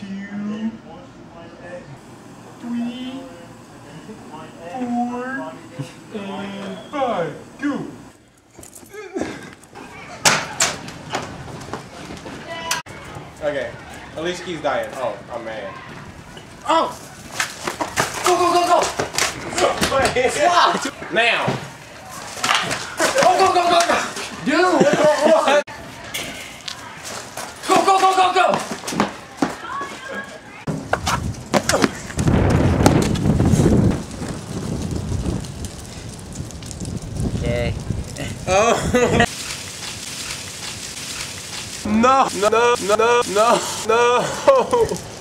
two, three, four, and five. Go. Okay. Alicia Keys dying. Oh, oh man. Oh! Go, go, go, go! Now. Go, go, go, go, go! Dude! What go, go, go, go! Okay. Oh. no, no, no, no, no, no.